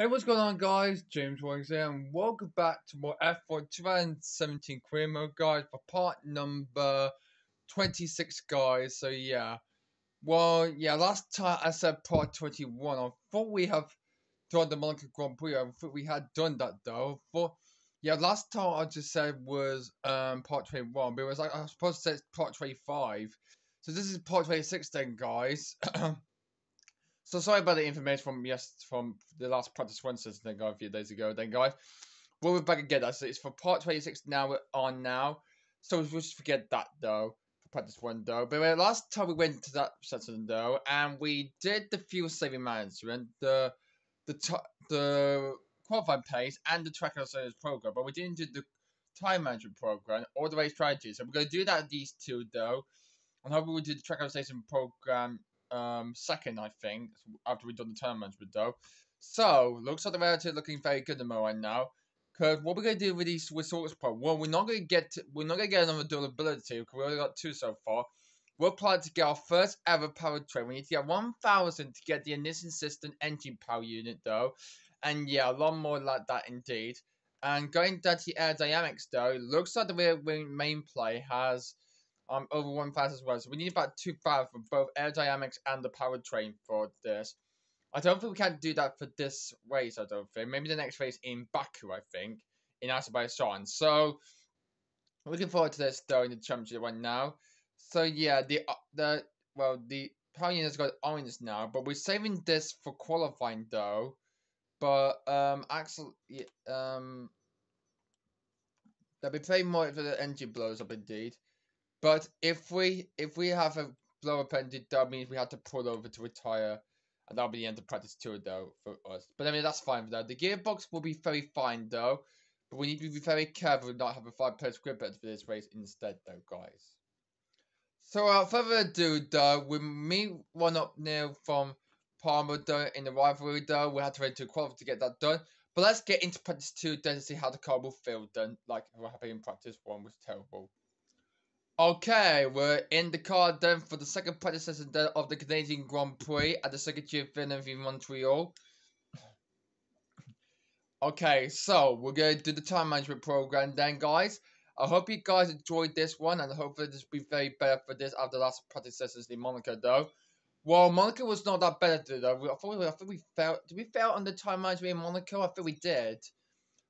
Hey, what's going on, guys? James Wings here, and welcome back to more F1 2017 Career Mode, guys, for part number 26, guys. So, yeah. Well, yeah, last time I said part 21. I thought we have done the Monaco Grand Prix. I thought we had done that, though. For yeah, last time I just said was um part 21, but it was like I was supposed to say it's part 25. So, this is part 26 then, guys. So sorry about the information from yes from the last practice one session then guys a few days ago then guys. Well we're back again. That's it's for part twenty six now we're on now. So we'll just forget that though for practice one though. But last time we went to that session though and we did the fuel saving management, the the the qualifying pace and the track and program, but we didn't do the time management program or the race strategy. So we're gonna do that these two though. And hopefully we'll do the track and program um, second, I think, after we've done the turn management though. So, looks like the relative looking very good at the moment now. Because what we're going to do with these resource pro, well, we're not going to get to, we're not to get another durability because we only got two so far. We're planning to get our first ever powertrain. We need to get 1,000 to get the ignition system engine power unit though. And yeah, a lot more like that indeed. And going down to aerodynamics though, looks like the rear wing main play has um, over 1,000 as well. So we need about two five for both aerodynamics and the powertrain for this. I don't think we can do that for this race, I don't think. Maybe the next race in Baku, I think, in Azerbaijan. So, looking forward to this, though, in the championship right now. So, yeah, the, uh, the well, the power unit's got orange now, but we're saving this for qualifying, though. But, um, actually, um, they'll be playing more for the engine blows up, indeed. But if we if we have a blow up ended, that means we have to pull over to retire, and that'll be the end of practice two though for us. But I mean that's fine that. The gearbox will be very fine though, but we need to be very careful not have a five place grip for this race instead though, guys. So without further ado though, we meet one up now from Palmer though in the rivalry though. We had to wait to qualify to get that done. But let's get into practice two then to see how the car will feel done. Like what happened in practice one was terrible. Okay, we're in the car then for the second predecessor of the Canadian Grand Prix at the Circuit of in Montreal. Okay, so we're going to do the time management program then, guys. I hope you guys enjoyed this one, and hopefully this will be very better for this after last predecessors in Monaco, though. Well, Monaco was not that better, though. I thought, I think we failed. Did we fail on the time management in Monaco? I think we did.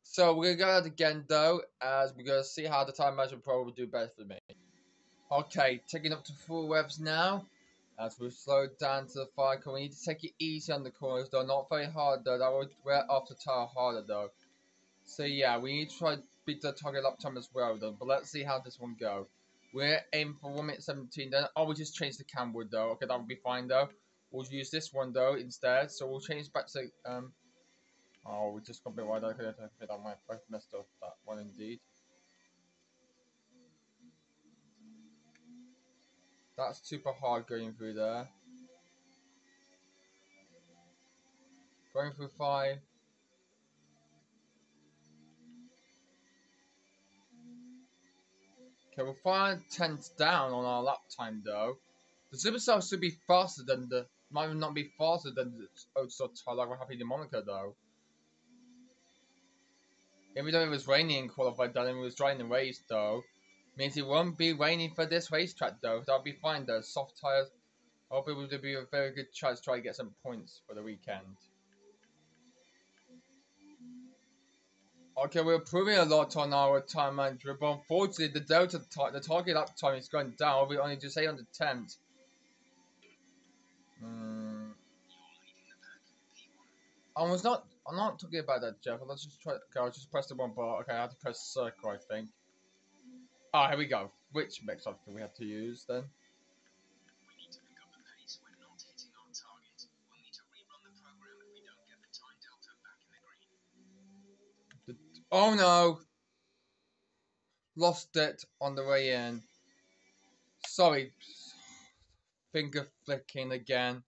So we're going to go out again, though, as we're going to see how the time management pro will do better for me. Okay, taking up to full revs now. As we've slowed down to the fire we need to take it easy on the corners though, not very hard though, that would wear off the tire harder though. So yeah, we need to try to beat the target lap time as well though, but let's see how this one go. We're aiming for 1 minute 17 then, oh we just changed the cam wood though, okay that would be fine though. We'll use this one though instead, so we'll change back to, um, oh we just got a bit wide, okay, I might have messed up that one indeed. That's super hard going through there. Going through five. Okay, we're five tenths down on our lap time though. The Superstar should be faster than the might not be faster than the Oatstar like we're happy in Monaco though. Even though it was raining in qualified then it was dry in the race though. Means it won't be raining for this racetrack though. That'll be fine though. Soft tyres. Hopefully will be a very good chance to try to get some points for the weekend. Okay, we're improving a lot on our time management, but unfortunately the delta the target up time is going down. We only just 810th. Hmm. I was not. I'm not talking about that, Jeff. Let's just try. Okay, I'll just press the one bar. Okay, I have to press circle, I think. Oh, here we go. Which mix up do we have to use then? Oh no! Lost it on the way in. Sorry. Finger flicking again.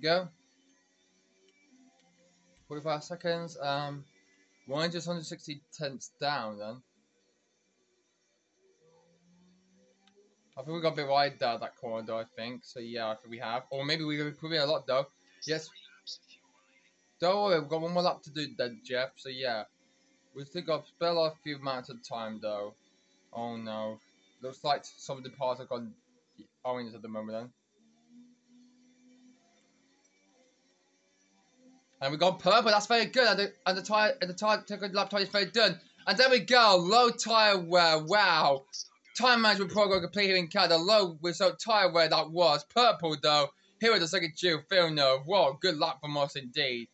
Go. 45 seconds. Um, just 160 tenths down then? I think we got a bit wide there, that corner though, I think. So yeah, I think we have. Or maybe we're improving a lot though. Yes. Don't worry, we've got one more lap to do then, Jeff. So yeah. We still got spare a few amounts of time though. Oh no. Looks like some of the parts have gone orange at the moment then. And we got purple, that's very good. And the, and the tire, and the tire, lap tire is very good. And there we go, low tire wear, wow. Time management program completed in Canada, low result tire wear that was. Purple though, here was the second Gilles Villeneuve. Whoa, good luck from us indeed.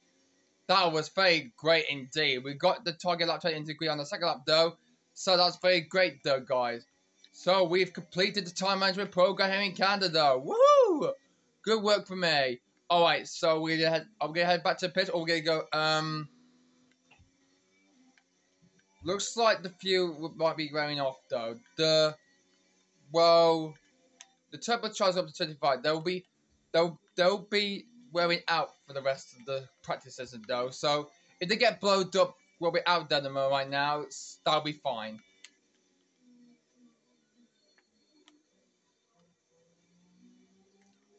That was very great indeed. We got the target lap time into degree on the second lap though. So that's very great though, guys. So we've completed the time management program here in Canada. Woohoo! Good work for me. All right, so we're gonna head. I'm gonna head back to the pit, or we're gonna go. Um, looks like the fuel might be wearing off though. The well, the turbo turbocharger up to 25. They'll be, they'll they'll be wearing out for the rest of the practice session though. So if they get blowed up, we'll be out there right now. That'll be fine.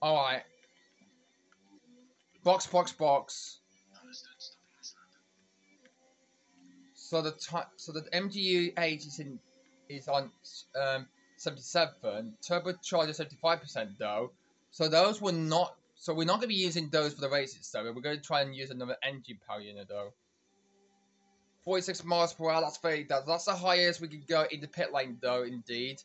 All right. Box, box, box. So the so the MGU-H is in is on um, 77, turbocharger 75% though. So those were not. So we're not going to be using those for the races though. We're going to try and use another engine power unit though. 46 miles per hour. That's very. That, that's the highest we can go in the pit lane though. Indeed.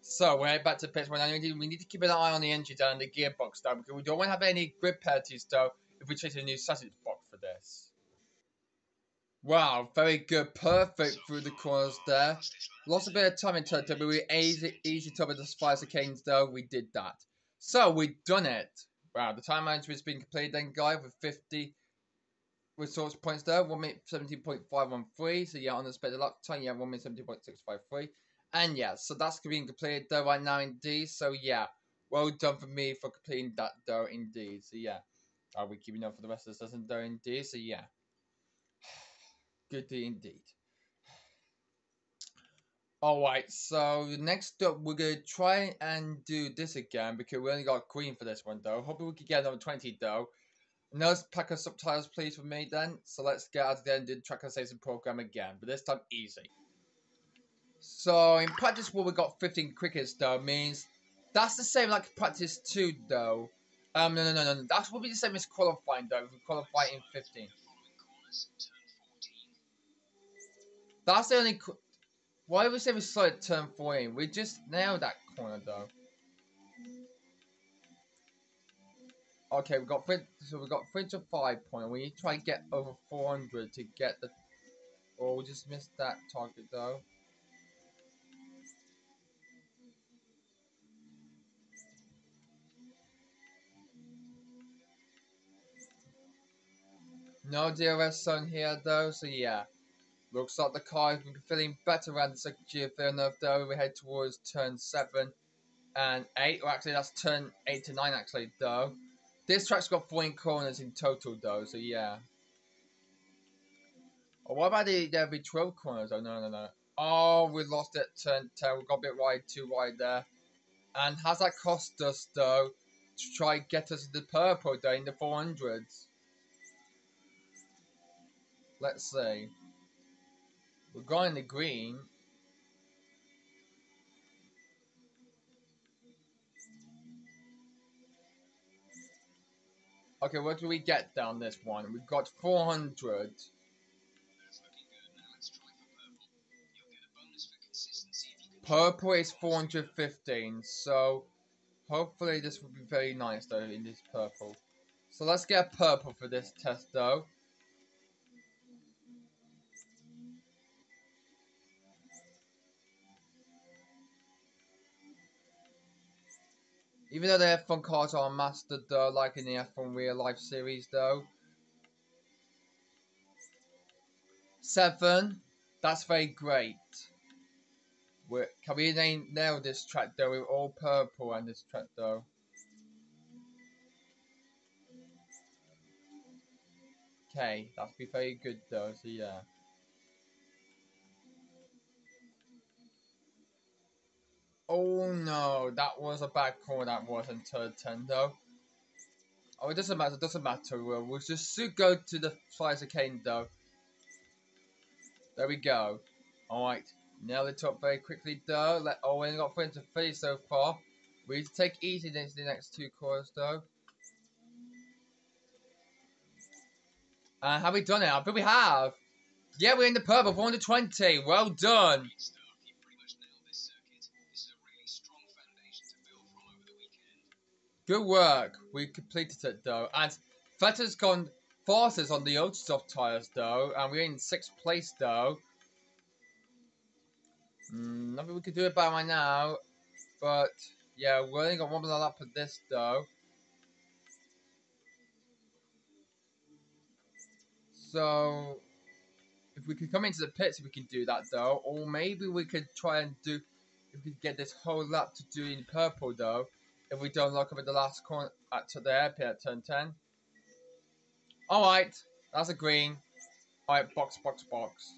So we're back to pits. We need, we need to keep an eye on the engine and the gearbox though because we don't want to have any grip penalties though if we change a new sausage box for this. Wow, very good. Perfect through the corners there. Lost a bit of time in turn but we easy, easy to over the Spicer Canes though. We did that. So, we've done it. Wow, the time management has been completed then, guy, with 50 resource points there. 1 minute 17.513. So, yeah, on the expected lap time, yeah, 1 minute 17.653. And yeah, so that's being completed though right now indeed. So, yeah, well done for me for completing that though indeed. So, yeah. Are we keeping up for the rest of the season though indeed? So yeah. Good day indeed. Alright, so next up we're gonna try and do this again because we only got green for this one though. Hoping we can get another 20 though. No pack of subtitles please for me then. So let's get out of there and the track station program again, but this time easy. So in practice what we got 15 crickets though means that's the same like practice 2 though. Um, no, no, no, no. That will be the same as qualifying, though. We qualify in 15. That's the only... Why we say we saw it turn 14? We just nailed that corner, though. Okay, we got three, so we got three to five point. We need to try to get over 400 to get the. Or we just missed that target though. No DRS zone here though, so yeah. Looks like the car will be feeling better around the second gear enough though. We head towards turn 7 and 8. Well, actually, that's turn 8 to 9 actually though. This track's got 14 corners in total though, so yeah. Oh, what about the, there be 12 corners? Oh, no, no, no. Oh, we lost it. Turn 10. We got a bit wide, too wide there. And has that cost us, though, to try get us the purple, though, in the 400s? Let's say we're going to green Okay, what do we get down this one? We've got 400. Purple is 415, so hopefully this will be very nice though in this purple. So let's get purple for this test though. Even though the F1 cars are mastered though, like in the F1 real life series though. Seven. That's very great. We're, can we nail this track though? We're all purple on this track though. Okay, that'd be very good though, so yeah. Oh no, that was a bad call that wasn't turn 10 though. Oh, it doesn't matter, it doesn't matter. We'll, just go to the of Kane though. There we go. Alright, nail it up very quickly though. Let Owen got 3 into 3 so far. We to take easy into the next two cores though. Uh, have we done it? I think we have. Yeah, we're in the purple, 420. Well done. Good work. We completed it though. And Vettel's gone fastest on the old soft tyres though. And we're in sixth place though. Mm, nothing we could do about right now. But yeah, we only got one more lap of this though. So if we could come into the pits, we can do that though. Or maybe we could try and do if we could get this whole lap to do in purple though if we don't lock up at the last corner at the airport at turn 10. Alright, that's a green. Alright, box, box, box.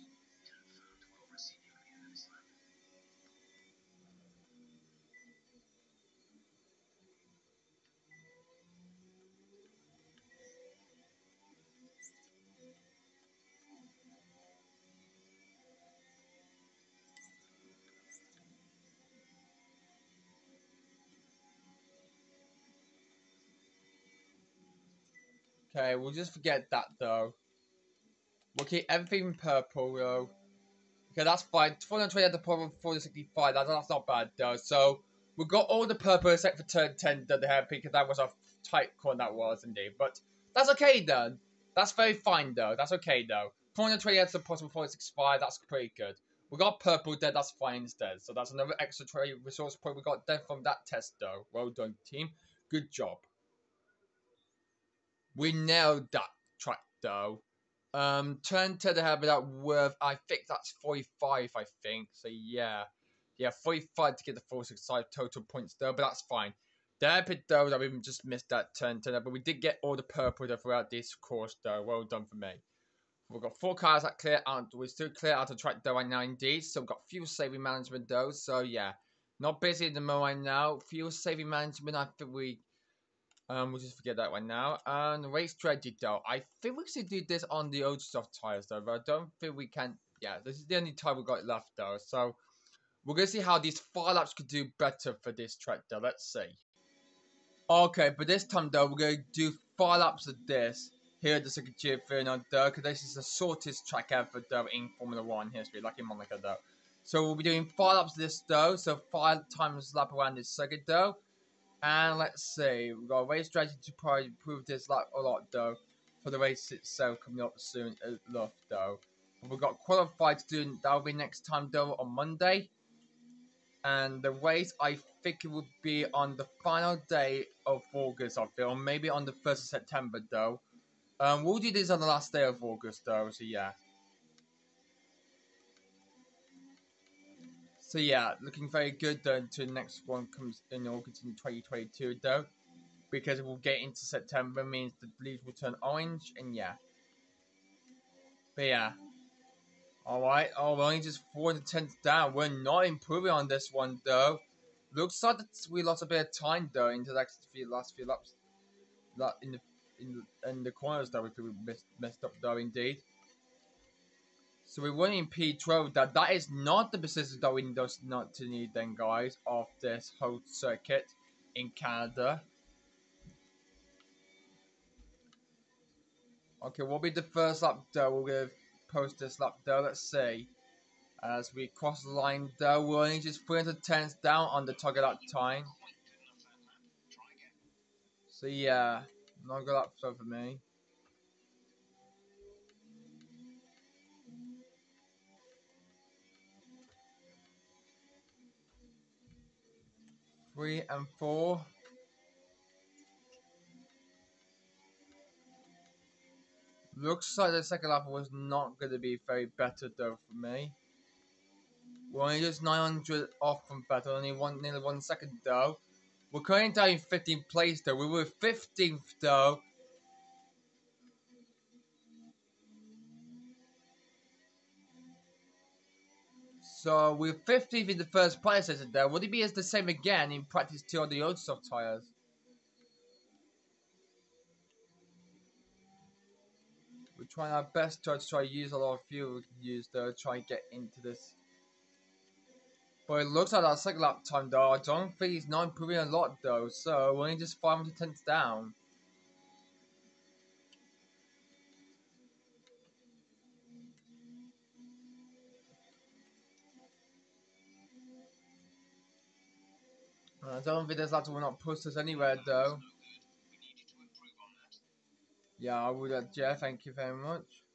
Okay, we'll just forget that though. We'll keep everything purple though. Okay, that's fine. 420 at the problem 465. That, that's not bad though. So we've got all the purple except for turn 10 that they have because that was a tight corner that was indeed. But that's okay then. That's very fine though. That's okay though. 420 at the possible 465. That's pretty good. We got purple dead, That's fine instead. So that's another extra trade resource point we got there from that test though. Well done team. Good job. We nailed that track though. Um, turn to the habit that worth, I think that's 45, I think. So yeah. Yeah, 45 to get the 465 total points though, but that's fine. The bit though that we just missed that turn to that, but we did get all the purple though, throughout this course though. Well done for me. We've got four cars that clear out. We're still clear out of track though right now indeed. So we've got fuel saving management though. So yeah. Not busy in the moment now. Fuel saving management, I think we um, we'll just forget that one now. And race strategy though. I think we should do this on the old soft tires though, but I don't think we can. Yeah, this is the only time we got left though. So we're gonna see how these fire laps could do better for this track though. Let's see. Okay, but this time though, we're gonna do fire laps of this here at the Circuit Inferno though, because this is the shortest track ever though in Formula One history, like in Monaco though. So we'll be doing five laps of this though, so five times lap around this circuit though. And let's see, we've got a race strategy to probably improve this like a lot though. For the race itself coming up soon enough though. But we've got qualified to do that'll be next time though on Monday. And the race I think it would be on the final day of August I feel, or maybe on the first of September though. Um we'll do this on the last day of August though, so yeah. So yeah, looking very good though until the next one comes in August in 2022 though. Because we'll get into September means the leaves will turn orange and yeah. But yeah. Alright, oh we're only just 4 to 10 down. We're not improving on this one though. Looks like we lost a bit of time though into the last few last few laps. In the in the, in the corners that we messed, messed up though indeed. So we're running P12. That that is not the position that we does not to need then guys of this whole circuit in Canada. Okay, what will be the first lap though? We'll gonna post this lap though. Let's see. As we cross the line though, we're only just 300 tenths down on the target that time. So yeah, not good lap for me. three, and four. Looks like the second half was not going to be very better though for me. We're only just 900 off from better, only one, nearly one second though. We're currently down 15th place though. We were 15th though So we're 15th in the first place, isn't there? Would it be as the same again in practice two on the old soft tyres? We're trying our best to try to use a lot of fuel we can use though, try and get into this. But it looks like our second lap time though, I don't think he's not improving a lot though, so we're only just 500 tenths down. I don't think this lap will not push us anywhere though. Yeah, I would, uh, Jeff. Thank you very much.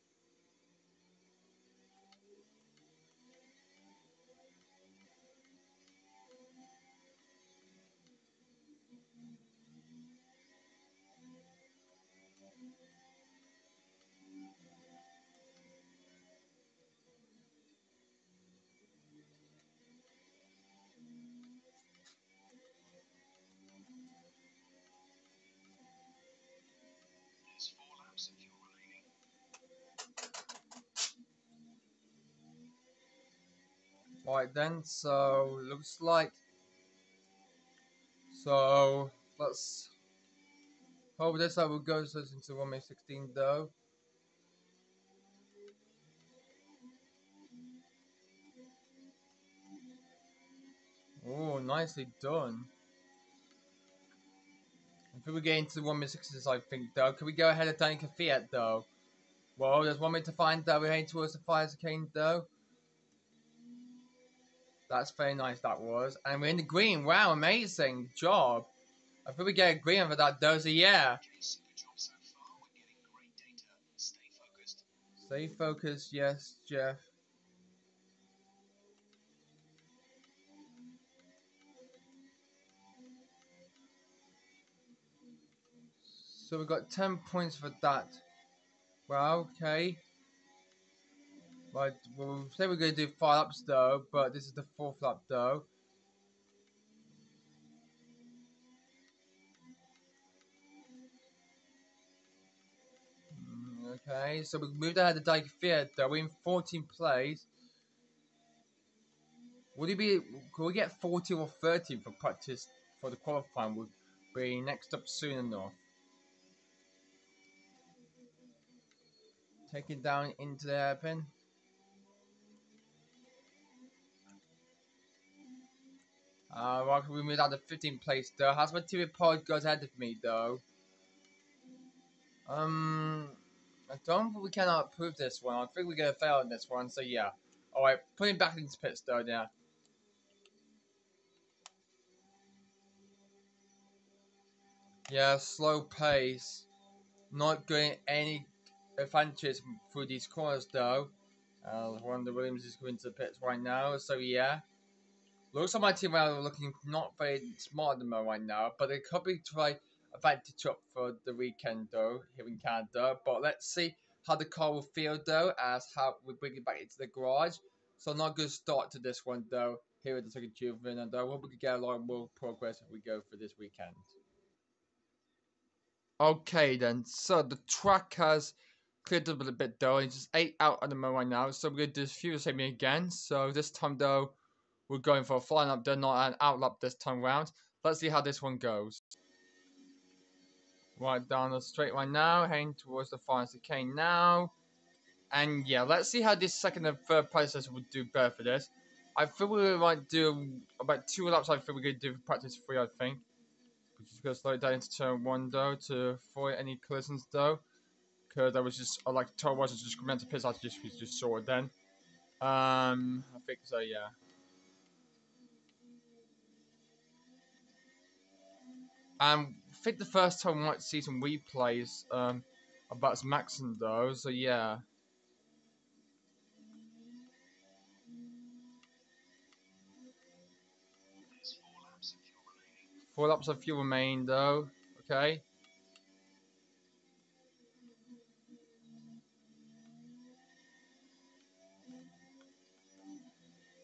Right then, so looks like so let's hope this I will go into 1 minute 16 though. Oh, nicely done. If we get into 1 minute 16 I think though, can we go ahead of Daniil Kvyat though? Well, there's one way to find though, we're heading towards the Fires Kane though. That's very nice, that was. And we're in the green. Wow, amazing job. I think we get a green for that dozy, yeah. Stay focused, yes, Jeff. So we got 10 points for that. Well, okay. Right, we'll say we're going to do five laps though, but this is the fourth lap though. Mm, okay, so we moved ahead of Dyke Kvyat though, we're in 14th place. Would it be, could we get 14 or 13 for practice for the qualifying? Would be next up soon enough. Take it down into the hairpin. Uh, well, we moved out to 15th place though. How's my TV pod goes ahead of me though? Um, I don't think we cannot prove this one. I think we're gonna fail on this one. So yeah. All right, putting back into pits though. Yeah. Yeah, slow pace. Not getting any advantages through these corners though. Uh, the Williams is going to the pits right now. So yeah. Looks like my team are looking not very smart at the moment right now, but they could be trying advantage up for the weekend though here in Canada. But let's see how the car will feel though as how we bring it back into the garage. So not a good start to this one though here at the second Juvenile and I hope we can get a lot more progress if we go for this weekend. Okay then, so the track has cleared up a bit though, it's just 8 out at the moment right now, so we're to do fuel saving again, so this time though, we're going for a flying up there, not an out lap this time round. Let's see how this one goes. Right down the straight line now, heading towards the of Kane now. And yeah, let's see how this second and third process would do better for this. I think we might do about two laps. I think we're going to do practice three, I think. We're just going to slow it down into turn one, though, to avoid any collisions, though. Because I was just, I like, told was just coming to piss out, just, just saw it then. Um, I think so, yeah. Um, I think the first time we might see some replays um, about Maxon though, so yeah. Four laps of fuel remain though, okay.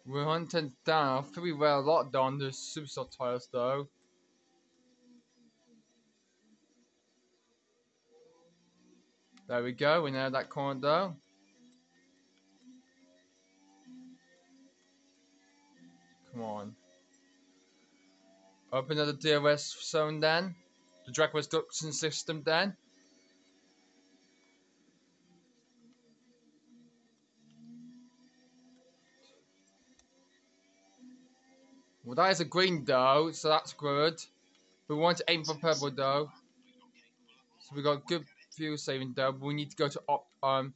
We're hunting down I think three well lot down the superstar tires though. There we go, we know that though. Come on. Open another DRS zone then. The drag reduction system then. Well, that is a green though, so that's good. We want to aim for purple though. So we got good fuel saving though. we need to go to op um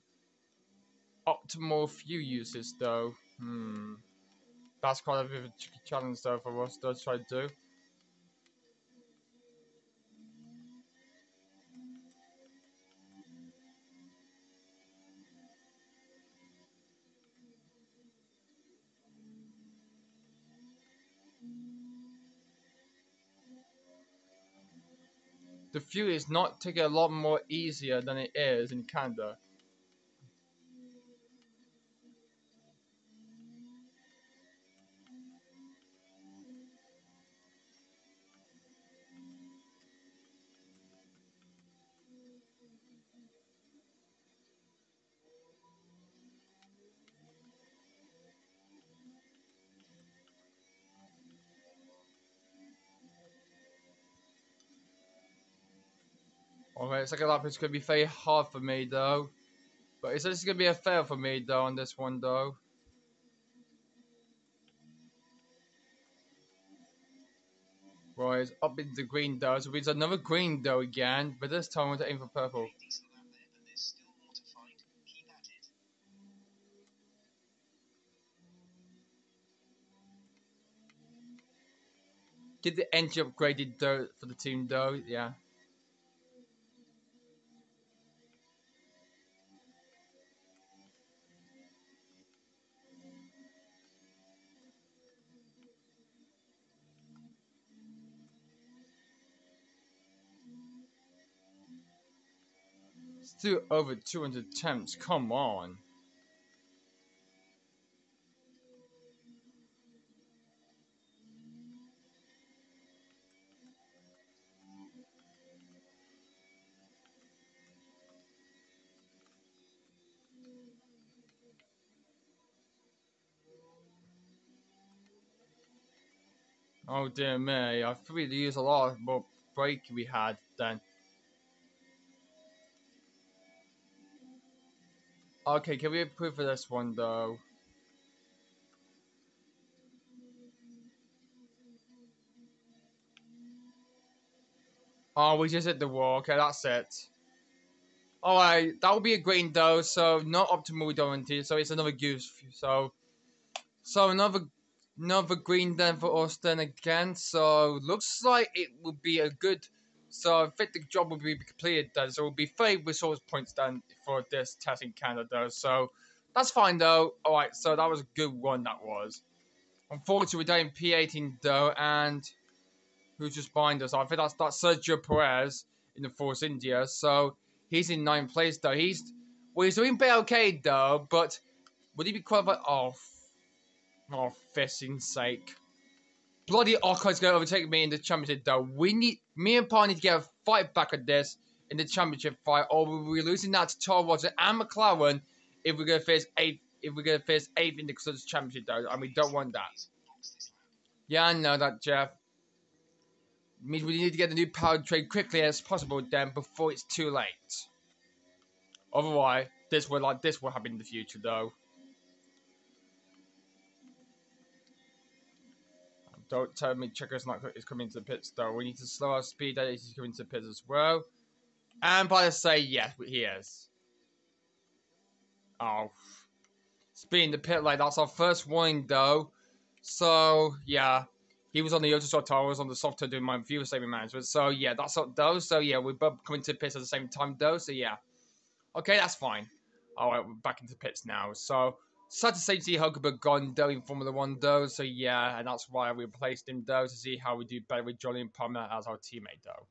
optimal fuel uses though. Hmm. That's quite a bit of a tricky challenge though for us to try to do. Fuel is not taking a lot more easier than it is in Canada. Alright, second lap is going to be very hard for me though. But it's just going to be a fail for me though on this one though. Right, up into the green though, so it's another green though again, but this time we're to aim for purple. Get the engine upgraded though for the team though, yeah. Still over 200 attempts, come on. Oh dear me, I've really use a lot more break we had then. Okay, can we approve for this one though? Oh, we just hit the wall. Okay, that's it. Alright, that will be a green though, so not optimal guarantee, so it's another goose. So, so another another green then for us then again. So looks like it will be a good so I think the job will be completed then. So it will be 30 resource points then for this test in Canada. So that's fine though. Alright, so that was a good one that was. Unfortunately, we're doing P18 though, and who's just behind us? I think that's, that's Sergio Perez in the Force India. So he's in ninth place though. He's well, he's doing pretty okay though, but would he be qualified? Oh, oh, fishing sake bloody Oko's going to overtake me in the championship, though. We need, me and Paul need to get a fight back at this in the championship fight, or we'll be losing that to Toro Rosso and McLaren if we're going to face eighth. If we're going to face eighth in the Championship, though, and we don't want that. Yeah, I know that, Jeff. Means we need to get the new power powertrain quickly as possible, then before it's too late. Otherwise, this will like this will happen in the future, though. Don't tell me Checo's not is coming to the pits though. We need to slow our speed that he's coming to the pits as well. And by the say, yes, he is. Oh. Speed in the pit like that's our first warning though. So, yeah. He was on the Autosort tower, I was on the software doing my fuel saving management. So, yeah, that's what though. So, yeah, we're both coming to the pits at the same time though. So, yeah. Okay, that's fine. Alright, we're back into pits now. So, Sad to say to see Hulkenberg gone though in Formula One though, so yeah, and that's why we replaced him though to see how we do better with Jolyon Palmer as our teammate though.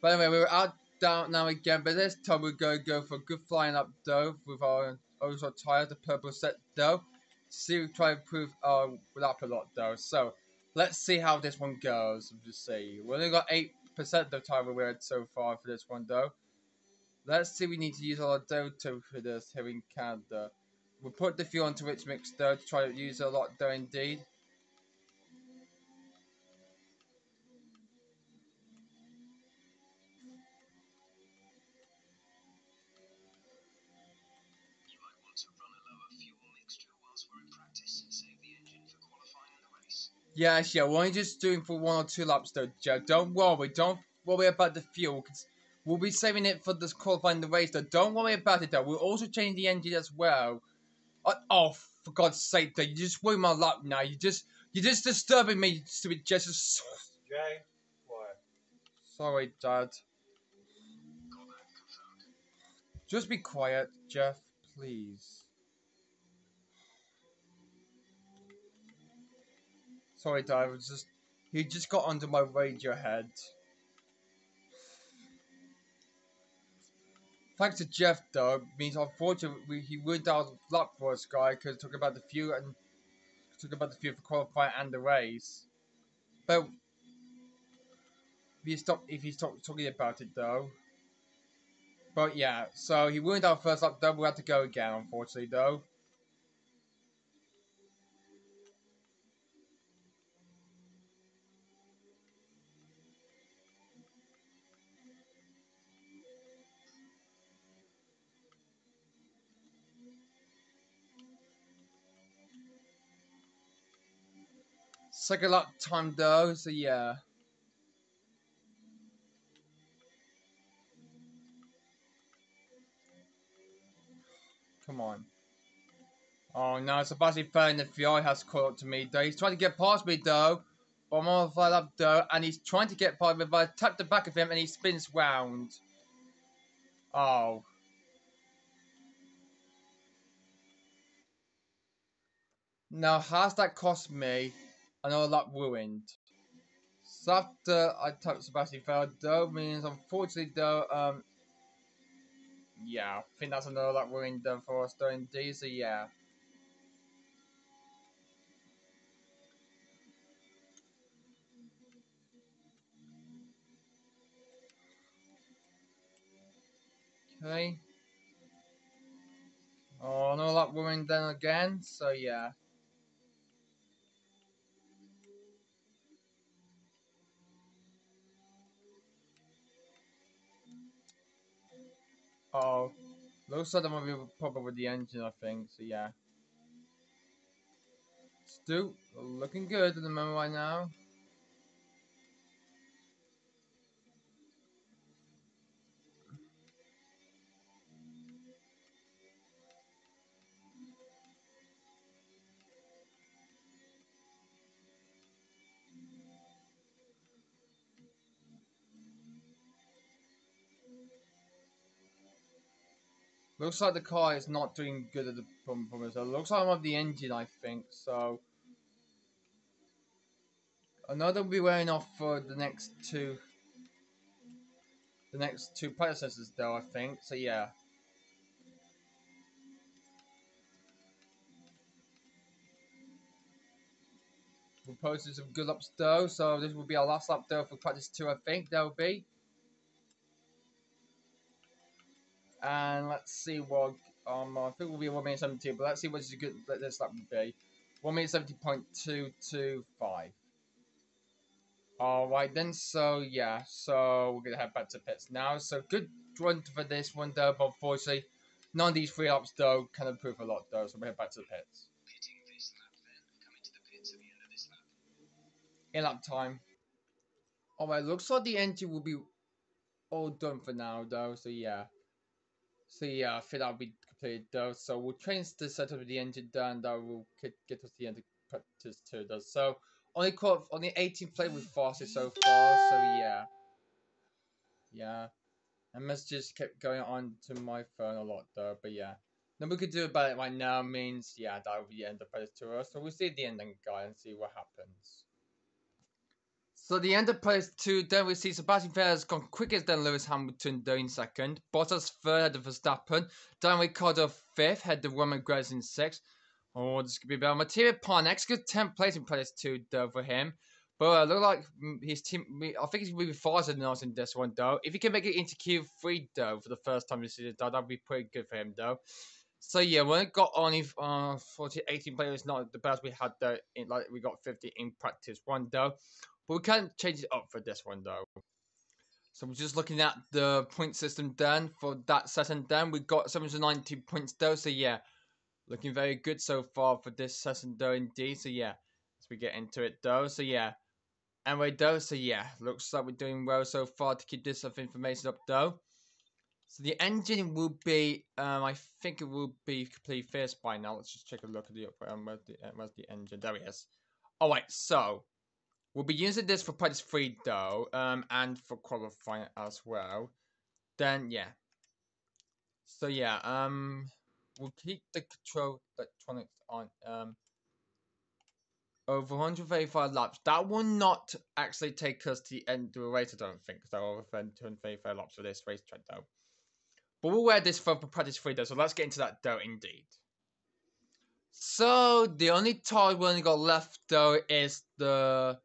But anyway, we're out down now again, but this time we're going to go for a good flying up though with our also tires, the purple set though. see, we try to prove uh, up a lot though. So let's see how this one goes. Let's see. We only got 8% of the time we had so far for this one though. Let's see we need to use a lot of for this here in Canada. We'll put the fuel onto Rich Mix though to try to use a lot though indeed. Yes, yeah, we're only just doing for one or two laps though, Joe. Don't worry, don't worry about the fuel, we'll be saving it for this qualifying the race though. Don't worry about it though. We'll also change the engine as well. Uh, oh, for God's sake, though, you just ruined my lap now. You just, you're just disturbing me, stupid Jesus. Jay, what? Sorry, Dad. Just be quiet, Jeff, please. Sorry, Dad. Just he just got under my radio head. Thanks to Jeff, though, means unfortunately he would out luck for us, guy, because talking about the few and talking about the few for qualifying and the race. But if he stop, if you stop talking about it, though. But yeah, so he ruined our first lap, though we had to go again, unfortunately, though. Second lap time though, so yeah. Come on. Oh no, Sebastian Vettel in the Ferrari has caught up to me though. He's trying to get past me though. But I'm on the lap though, and he's trying to get past me, but I tap the back of him and he spins round. Oh. Now, has that cost me and all that ruined. So after I touched Sebastian though, means unfortunately though, um, yeah, I think that's another that ruined them for us though indeed, so yeah. Okay. Oh, no, that ruined then again, so yeah. Oh, looks like there might be problem with the engine, I think. So yeah. Still looking good at the moment right now. Looks like the car is not doing good at the from so looks like I'm of the engine, I think. So another will be wearing off for the next two, the next two predecessors, though. I think so. Yeah. We're posting some good laps though, so this will be our last lap though for practice two. I think there will be. And let's see what um I think we'll be one minute seventy, but let's see what's a good this that would be. One minute seventy point two two five. Alright then, so yeah, so we're gonna head back to pits now. So good run for this one though, but unfortunately none of these free ups though can improve a lot though, so we'll head back to the pits. In lap time. Alright, looks like the engine will be all done for now though, so yeah. So yeah, I think that'll be completed though. So we'll change the setup of the engine down. That will get, us the end of practice two does. So only caught only 18 played with fastest so far. So yeah, yeah. And messages kept going on to my phone a lot though. But yeah, then we could do about it right now means yeah that will be the end of practice two. So we'll see the ending guy and see what happens. So the end of place two, then we see Sebastian Vettel has gone quicker than Lewis Hamilton doing second. Bottas third, head of Verstappen. Dan Ricciardo fifth, head of Roman Grez in sixth. Oh, this could be better. Materia Parnex, good 10th place in Predator 2 though for him. But uh, look like mm, his team. I think he's moving faster than us in this one though. If he can make it into Q3 though for the first time this season, that'd be pretty good for him though. So yeah, when it got only uh 40, 18 players, not the best we had though. In, like we got 50 in practice one though, but we can't change it up for this one though. So we're just looking at the point system then for that session. Then we got 790 points though. So yeah, looking very good so far for this session though indeed. So yeah, as we get into it though. So yeah. Anyway though, so yeah, looks like we're doing well so far to keep this of information up though. So the engine will be, um, I think it will be completely fierce by now. Let's just take a look at the, um, where's the, where's the engine? There he is. Alright, so, we'll be using this for practice 3 though, um, and for qualifying as well. Then, yeah. So yeah, um, we'll keep the control electronics on, um, over 135 laps. That will not actually take us to the end of the race, I don't think, because are over 235 laps for this racetrack, though. But we'll wear this for practice free, though, so let's get into that, though, indeed. So, the only tire we only got left, though, is the...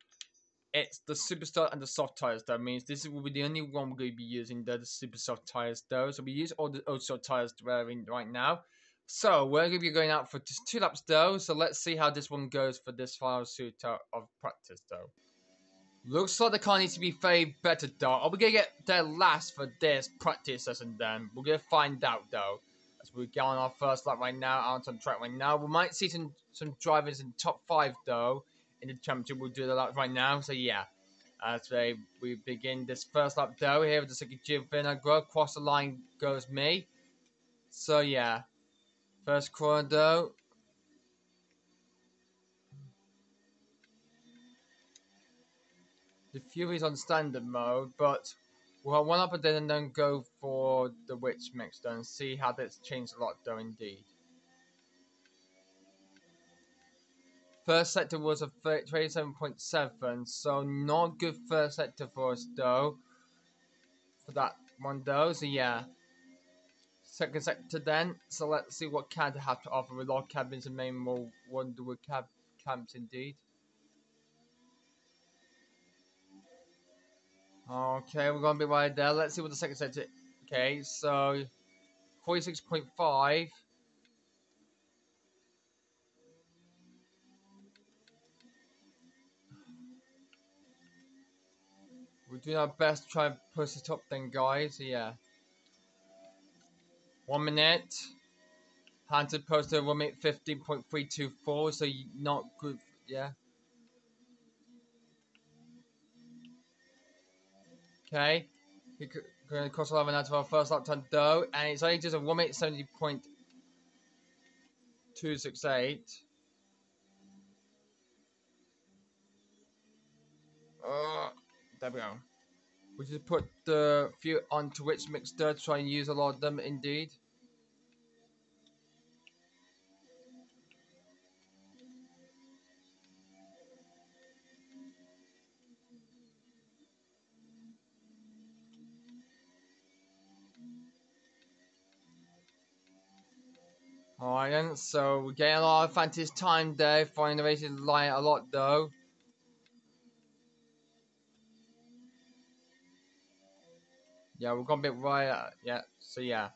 It's the Superstar and the soft tires. That means this will be the only one we're going to be using, the, super soft tires, though. So we use all the old soft tires wearing right now. So, we're going to be going out for just two laps though, so let's see how this one goes for this final suit of practice though. Looks like the car needs to be very better though. Are we going to get there last for this practice session then? We're going to find out though. As we get on our first lap right now, out on track right now. We might see some, some drivers in top 5 though, in the championship. We'll do the lap right now, so yeah. As we, we begin this first lap though, here with the second Vinagro, across the line goes me. So yeah. First corner though. The Fury's on standard mode, but we'll have one up and then go for the Witch mix though and see how that's changed a lot though indeed. First sector was a 27.7, so not good first sector for us though. For that one though, so yeah second sector then. So let's see what CAD have to offer with log cabins and main more Wonderwood cab camps indeed. Okay, we're gonna be right there. Let's see what the second sector. Okay, so 46.5. doing our best to try and push it up then, guys. Yeah. One minute. Haunted poster three two four. So not good. Yeah. Okay. We're going to cross 11 out of our first lap time though, and it's only just a 1 minute 70.268. Uh, there we go. We just put the few onto which to try and use a lot of them indeed. Alright then, so we're getting a lot of fantasy time there, finding the races line a lot though. Yeah, we're gonna be right. Uh, yeah, so yeah.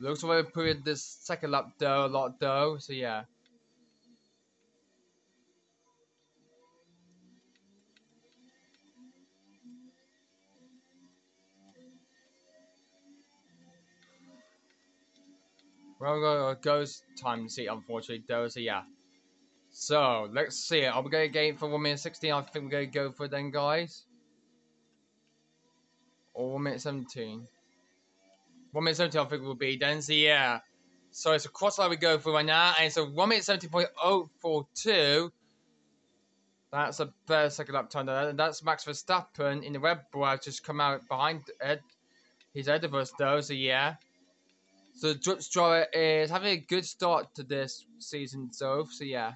Looks like we put in this second lap though, a lot though, so yeah. Well, go goes time to see, unfortunately, though, so yeah. So, let's see. Are we going to get for 1 minute 16? I think we're going to go for it then, guys. 1 minute 17. 1 minute 17 I think will be then. So yeah. So it's a cross line we go for right now. And it's a 1 minute 17.042. That's a better second lap time. And that's Max Verstappen in the Red Bull just come out behind Ed. He's ahead of us though, so yeah. So Dutch driver is having a good start to this season, so so yeah.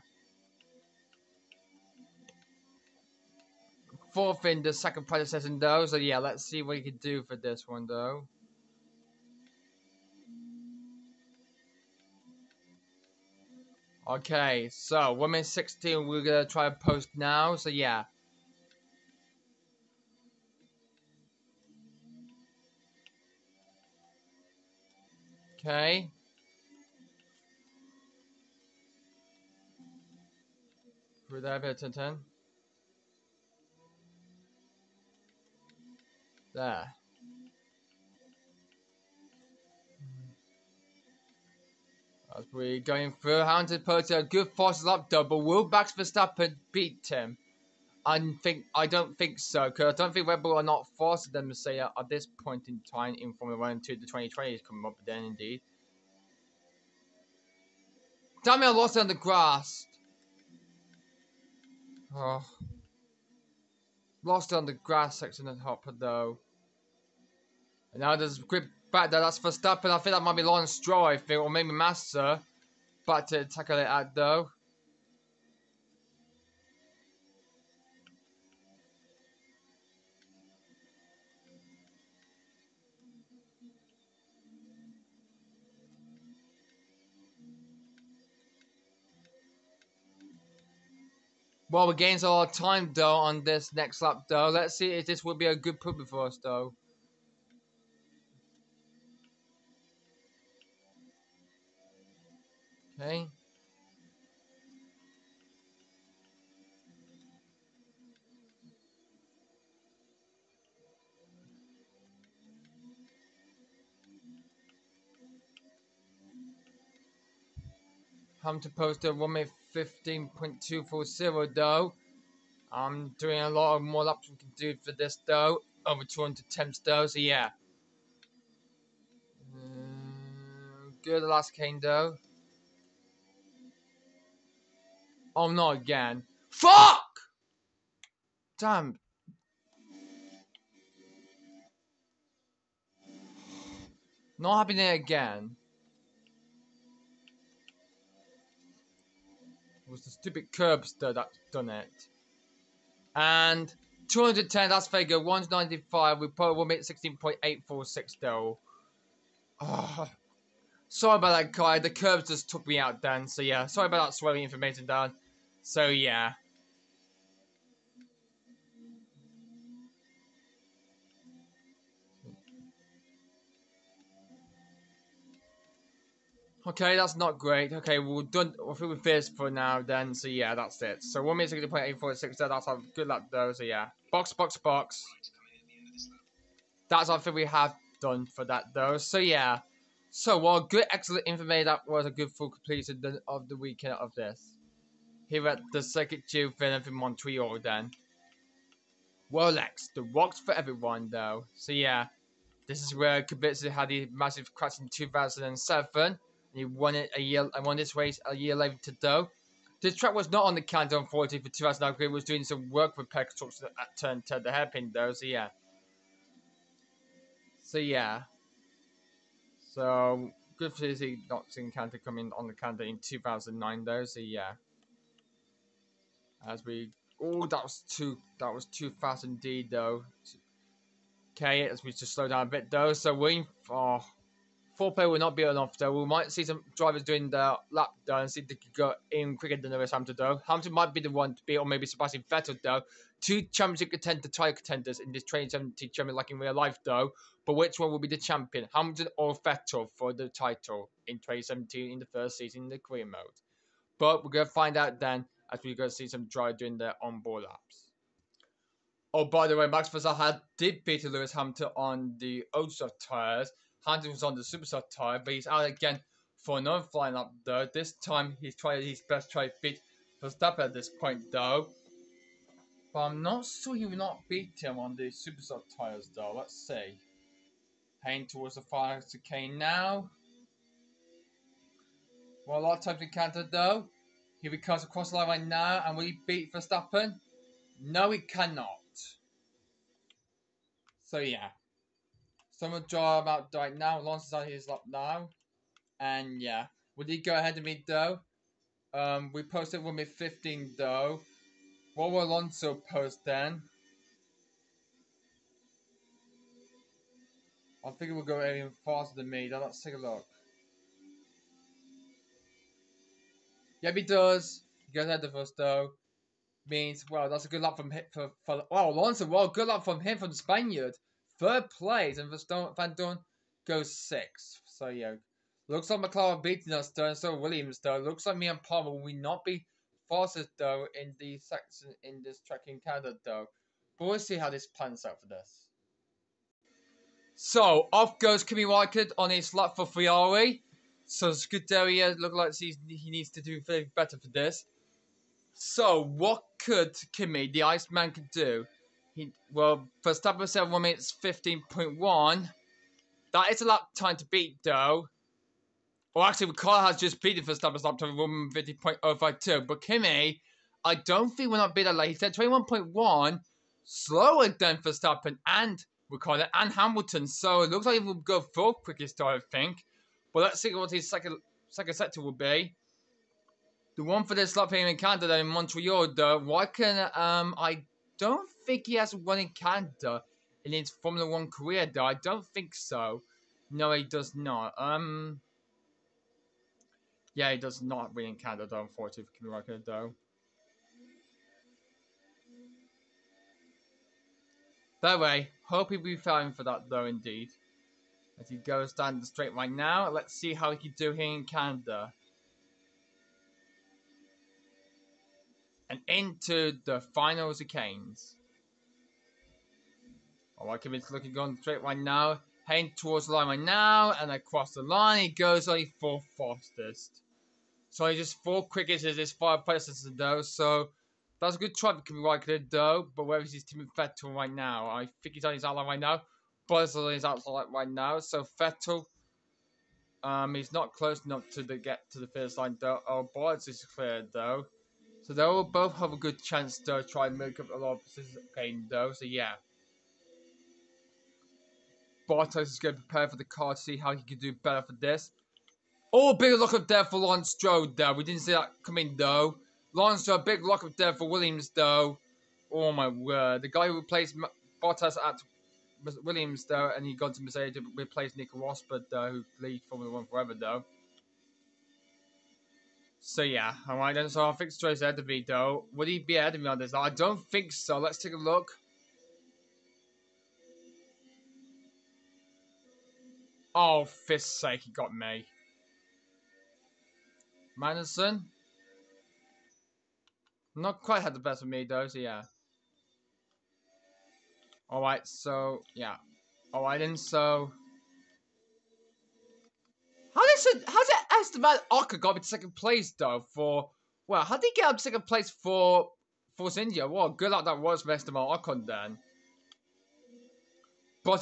Fourth in the second predecessor though, so yeah, let's see what he can do for this one though. Okay, so women 16, we're gonna try to post now, so yeah. Okay. Would that a 10 10? There. As we're going through, Hamilton put a good force lap double. Will Max Verstappen beat him? I think I don't think so, because I don't think Red Bull are not forcing them to say at this point in time in Formula One to the 2020 is coming up then indeed. Damn it, I lost it on the grass. Oh. Lost on the grass section of Hopper though. And now there's a quick back there, that's Verstappen. I think that might be Lawrence Stroll, I think, or maybe Master. Back to tackle it out though. Well, we gained a lot of time though on this next lap though. Let's see if this will be a good put before us though. Okay. Come to post a 1 minute 15.240 though. I'm doing a lot of more laps we can do for this though. Over 200 attempts though, so yeah. Uh, good last cane though. Oh, not again. Fuck! Damn. Not happening again. It was the stupid curbster that done it. And 210, that's figure. 195, we put we'll make 16.846 though. Oh, sorry about that guy, the curbs just took me out then, so yeah, sorry about that swelling information Dan. So yeah. Okay, that's not great. Okay, we're done. We're through with this for now then. So yeah, that's it. So 1 minute 60.846 there. That's a good luck though. So yeah. Box, box, box. That's all we have done for that though. So yeah. So well, good, excellent information. That was a good full completion of the weekend of this here at the second Gilles Villeneuve in Montreal then. Well, Lex, the works for everyone though. So yeah, this is where Kubica had the massive crash in 2007. He won it a year. I won this race a year later to though. This track was not on the calendar for 2009. He was doing some work with Peg Construction at turn to the hairpin though. So yeah. So yeah. So good for see not seeing Canter coming on the calendar in 2009 though. So yeah as we oh that was too that was too fast indeed though. Okay as we just slow down a bit though. So we oh, four play will not be enough though. We might see some drivers doing the lap though and see if they can go in quicker than Lewis Hamilton though. Hamilton might be the one to be or maybe Sebastian Vettel though. Two championship contender title contenders in this 2017 champion like in real life though. But which one will be the champion Hamilton or Vettel for the title in 2017 in the first season in the career mode? But we're gonna find out then as we're going to see some dry during their on-board laps. Oh, by the way, Max Verstappen did beat Lewis Hamilton on the old soft tyres. Hamilton was on the super soft tyre, but he's out again for another flying lap though. This time he's trying his best to try to beat Verstappen at this point though. But I'm not sure he will not beat him on the super soft tyres though. Let's see. Heading towards the fire chicane now. Well, a lot of times we counted though. Here he comes across the line right now, and will he beat Verstappen? No, he cannot. So yeah. Someone draw him out right now. Alonso's on his lap now. And yeah. Would he go ahead of me though? Um, we posted with me 15 though. What will Alonso post then? I think it will go even faster than me. Now let's take a look. Yeah, he does. He goes ahead of us though. Means well, that's a good luck from him for for oh Alonso. Well, good luck from him from the Spaniard. Third place, and Vandoorne goes sixth. So yeah, looks like McLaren beating us though, and so Williams though. Looks like me and Palmer will not be fastest though in the section in this track in Canada though. But we'll see how this pans out for this. So off goes Kimi Raikkonen on his lap for Ferrari. So Scuderia look like he needs to do better for this. So what could Kimi, the Iceman, could do? He well, Verstappen said one minutes fifteen point one. That is a lap time to beat though. Well, actually, Carl has just beaten Verstappen's lap time one fifty point oh five two. But Kimi, I don't think we're not beat that late. He said twenty one point one, slower than Verstappen and Ricciardo and Hamilton. So it looks like he will go full quickest I think. But let's see what his second second sector will be. The one for this lap here in Canada in Montreal, though, why can um I don't think he has one in Canada in his Formula One career, though. I don't think so. No, he does not. Um, yeah, he does not win in Canada, though, unfortunately, for Kimi Raikkonen, though. That way, hope he'll be fine for that, though, indeed. As he goes down the straight right now, let's see how he can do here in Canada. And into the finals of Canes. Alright, Kevin's looking on straight right now. Heading towards the line right now. And across the line, he goes only four fastest. So he just four quickest as his five predecessors though. So that's a good try for Kimi Raikkonen though. But where is his team Vettel right now? I think he's on his outline right now. Bottas on his outline right now. So Vettel, um, he's not close enough to the get to the finish line though. Oh, Bottas is cleared though. So they will both have a good chance to try and make up a lot of gain though. So yeah. Bottas is going to prepare for the car to see how he can do better for this. Oh, big lock of death for Lance Stroll there. We didn't see that coming though. Lawrence Stroll, big lock of death for Williams though. Oh my word. The guy who replaced Bottas at Williams though, and he got to Mercedes to replace Nico Rosberg though, who lead Formula One forever though. So yeah, alright then, so I think Stroll's ahead of me though. Would he be ahead of me on this? I don't think so. Let's take a look. Oh, fist sake, he got me. Magnussen. Not quite had the best of me though, so yeah. Oh, Alright, so, yeah. Oh, Alright then, so... How does it, how's it Esteban Ocon got into second place though for, well, how did he get up second place for Force India? Well, good luck that was for Esteban Ocon then.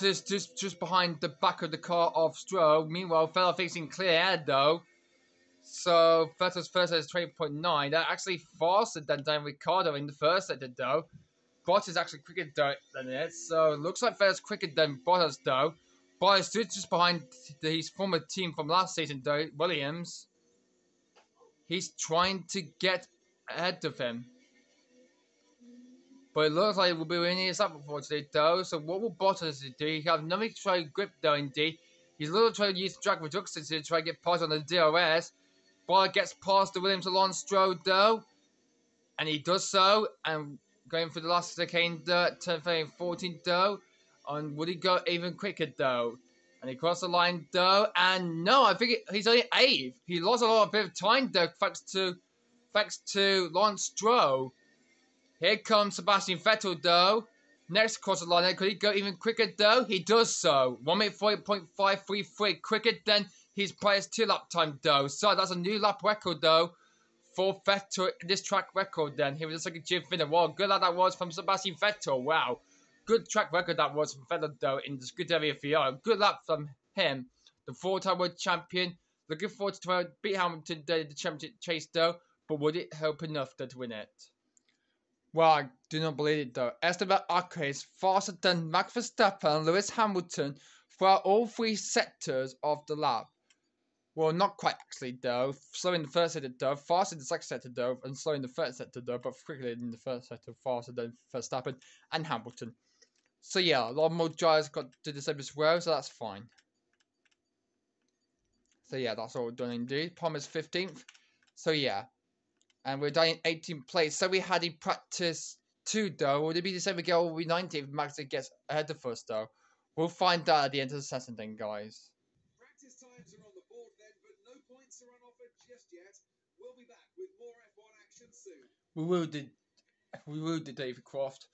it's just just behind the back of the car of Stroll. Meanwhile, Vettel facing clear air though. So first Vettel's first is 20.9. They're actually faster than Dan Ricciardo in the first set though. Bottas is actually quicker than it. So it looks like Vettel's quicker than Bottas though. Bottas stood just behind his former team from last season though, Williams. He's trying to get ahead of him. But it looks like it will be winning this up unfortunately though. So what will Bottas do? He has nothing to try to grip though indeed. He's a little trying to use drag reduction to try to get past on the DRS. Bottas gets past the Williams Alonso though. And he does so. And going for the last decade, uh, 10 14 though. And would he go even quicker though? And he crossed the line though. And no, I think he's only eighth. He lost a lot of bit of time though, thanks to thanks to Lance Stroll. Here comes Sebastian Vettel though. Next across the line, could he go even quicker though? He does so. 1 minute 40.533 quicker than his previous two lap time though. So that's a new lap record though for Vettel. This track record then. He was a second Jim Finner. Wow, good lap that was from Sebastian Vettel. Wow. Good track record that was from Vettel though in area for you. Good lap from him. The four-time world champion. Looking forward to beat Hamilton the championship chase though. But would it help enough to win it? Well, I do not believe it though. Esteban Ocon is faster than Max Verstappen and Lewis Hamilton throughout all three sectors of the lap. Well, not quite actually though. Slow in the first sector dove, faster in the second sector dove, and slow in the third sector dove, but quicker in the first sector, faster than Verstappen and Hamilton. So yeah, a lot more drivers got to the same as well, so that's fine. So yeah, that's all done indeed. Palmer's 15th. So yeah, And we're in 18th place. So we had in practice two though. Would it be the same again? Will be 19th if Max gets ahead of us though? We'll find out at the end of the session then, guys. Practice times are on the board then, but no points are on offer just yet. We'll be back with more F1 action soon. We will do, we will the David Croft.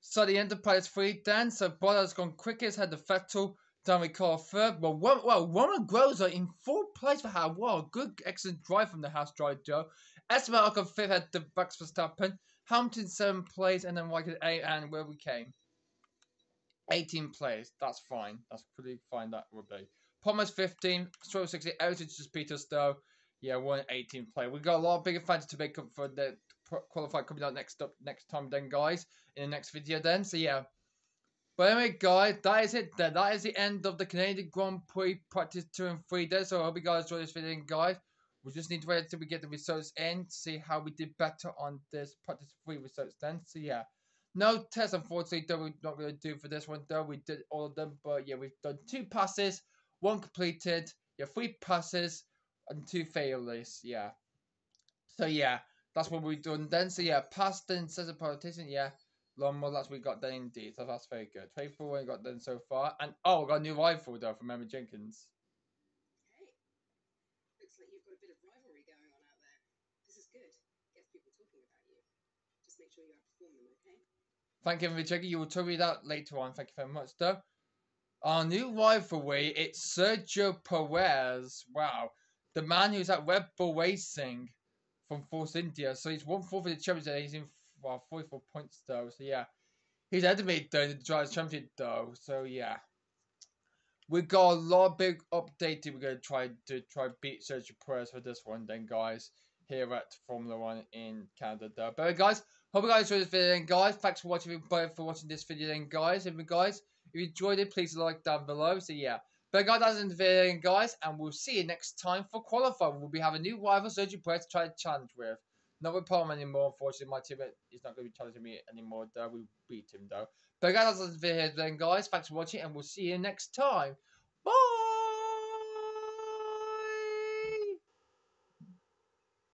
So the Enterprise 3 then, so Bottas gone quickest, had the then we call third. Well, one, well, Roman Groza in fourth place for how Wow, good, excellent drive from the house drive, Joe. Ocon fifth had the Max Verstappen. Hamilton seventh place, and then White eight, and where we came. 18 place. That's fine. That's pretty fine. That would be. Thomas 15, Stroll 16, Heritage just Peter Stowe. Yeah, one 18 play. We've got a lot of bigger fans to make up for the qualified coming out next up next time then guys in the next video then. So yeah. But anyway guys, that is it. That is the end of the Canadian Grand Prix practice 2 and 3 there. So I hope you guys enjoyed this video guys. We just need to wait until we get the results in to see how we did better on this practice 3 results then. So yeah. No test, unfortunately, though we're not going to do for this one, though. We did all of them, but yeah, we've done two passes, one completed, yeah, three passes, and two failures, yeah. So yeah, that's what we've done then. So yeah, past and says a politician, yeah. Long more that's we got done indeed, so that's very good. 24 we got done so far. And oh, we got a new rival though from Emma Jenkins. Hey, looks like you've got a bit of rivalry going on out there. This is good. Gets people talking about you. Just make sure you outperform them, okay? Thank you, Vijay. You will tell me that later on. Thank you very much, though. Our new rivalry, it's Sergio Perez. Wow. The man who's at Red Bull Racing from Force India. So he's one fourth of the championship. He's in well, 44 points, though. So yeah. He's ahead of me, though, the Drivers' Championship, though. So yeah. We got a lot of big updated. We're going to try to try beat Sergio Perez for this one, then, guys. Here at Formula One in Canada, though. But, guys. Hope you guys enjoyed this video then guys. Thanks for watching everybody for watching this video then guys. You guys, if you enjoyed it, please like down below. So yeah. But guys, that's video then guys, and we'll see you next time for qualifying. We'll be having a new rival Sergio Perez to try to challenge with. Not with Palmer anymore, unfortunately. My teammate is not going to be challenging me anymore though. We beat him though. But guys, that's the video then guys. Thanks for watching, and we'll see you next time.